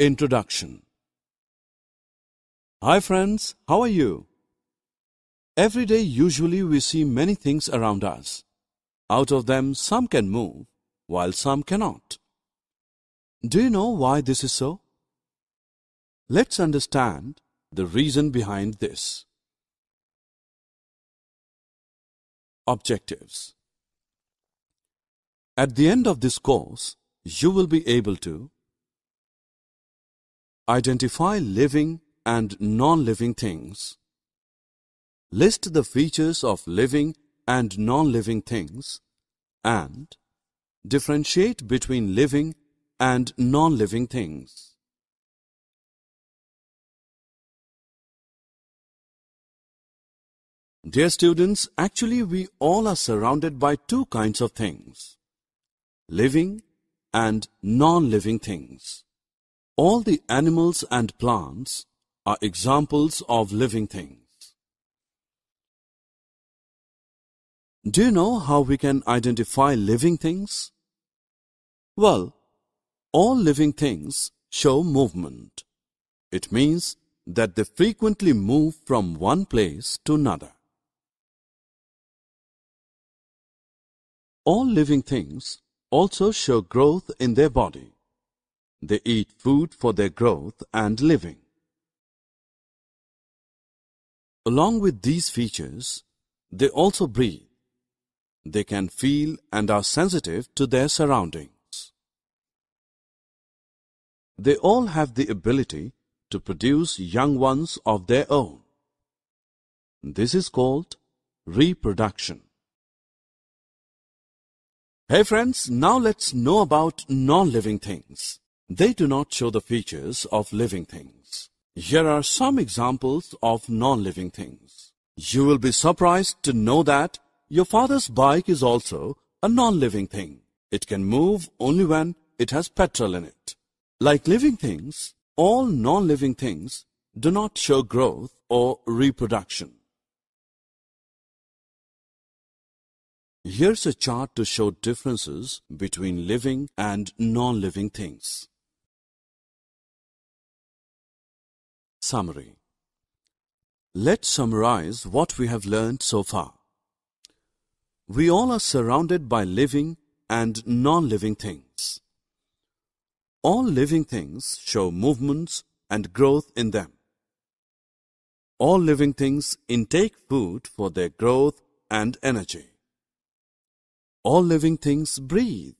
Introduction Hi friends, how are you? Every day usually we see many things around us. Out of them some can move while some cannot. Do you know why this is so? Let's understand the reason behind this. Objectives At the end of this course, you will be able to Identify living and non-living things. List the features of living and non-living things and differentiate between living and non-living things. Dear students, actually we all are surrounded by two kinds of things, living and non-living things. All the animals and plants are examples of living things. Do you know how we can identify living things? Well, all living things show movement. It means that they frequently move from one place to another. All living things also show growth in their body. They eat food for their growth and living. Along with these features, they also breathe. They can feel and are sensitive to their surroundings. They all have the ability to produce young ones of their own. This is called reproduction. Hey friends, now let's know about non-living things. They do not show the features of living things. Here are some examples of non-living things. You will be surprised to know that your father's bike is also a non-living thing. It can move only when it has petrol in it. Like living things, all non-living things do not show growth or reproduction. Here's a chart to show differences between living and non-living things. Summary Let's summarize what we have learned so far. We all are surrounded by living and non-living things. All living things show movements and growth in them. All living things intake food for their growth and energy. All living things breathe.